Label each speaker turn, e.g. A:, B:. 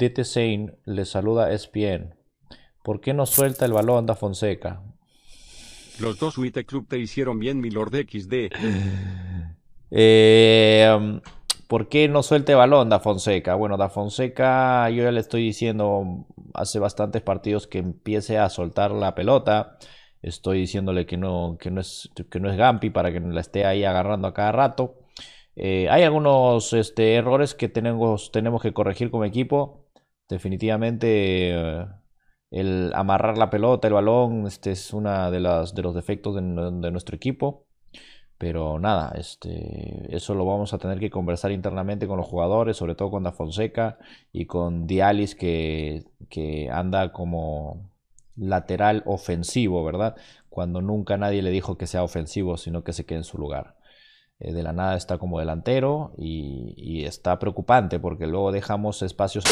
A: DT le saluda ESPN. ¿Por qué no suelta el balón da Fonseca?
B: Los dos Wite Club te hicieron bien, Milord XD.
A: Eh, ¿Por qué no suelte balón Da Fonseca? Bueno, Da Fonseca, yo ya le estoy diciendo hace bastantes partidos que empiece a soltar la pelota. Estoy diciéndole que no, que no, es, que no es Gampi para que la esté ahí agarrando a cada rato. Eh, hay algunos este, errores que tenemos, tenemos que corregir como equipo. Definitivamente eh, el amarrar la pelota, el balón, este es uno de, las, de los defectos de, nuestro equipo. Pero nada, este, eso lo vamos a tener que conversar internamente con los jugadores, sobre todo con Da Fonseca y con Dialis que, que anda como lateral ofensivo, ¿verdad? Cuando nunca nadie le dijo que sea ofensivo, sino que se quede en su lugar. Eh, de la nada está como delantero y, y está preocupante porque luego dejamos espacios